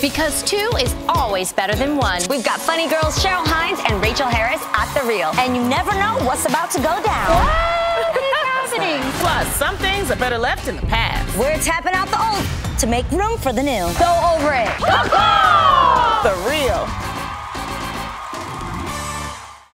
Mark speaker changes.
Speaker 1: Because two is always better than one.
Speaker 2: We've got funny girls Cheryl Hines and Rachael Harris at The Real. And you never know what's about to go down.
Speaker 1: What is happening?
Speaker 3: Plus, some things are better left in the past.
Speaker 2: We're tapping out the old to make room for the new.
Speaker 1: Go over it.